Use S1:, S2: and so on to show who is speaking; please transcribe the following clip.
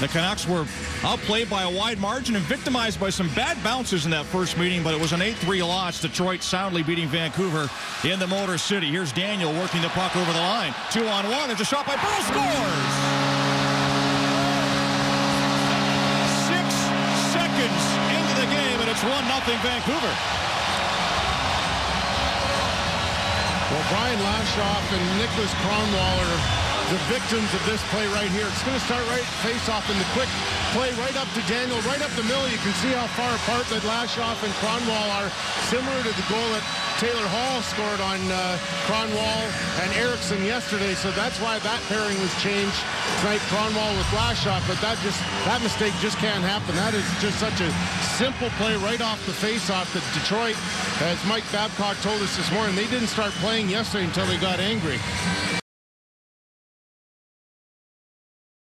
S1: The Canucks were outplayed by a wide margin and victimized by some bad bounces in that first meeting, but it was an 8-3 loss. Detroit soundly beating Vancouver in the Motor City. Here's Daniel working the puck over the line. Two on one. There's a shot by Burrow. Scores! Six seconds into the game, and it's 1-0 Vancouver.
S2: Well, Brian Lashoff and Nicholas Kronwall are the victims of this play right here. It's going to start right face off in the quick play right up to Daniel, right up the middle. You can see how far apart that Lashoff and Kronwall are, similar to the goal that Taylor Hall scored on uh, Kronwall and Eriksson yesterday. So that's why that pairing was changed tonight, Kronwall with Lashoff. But that just that mistake just can't happen. That is just such a simple play right off the face-off that Detroit, as Mike Babcock told us this morning, they didn't start playing yesterday until they got angry.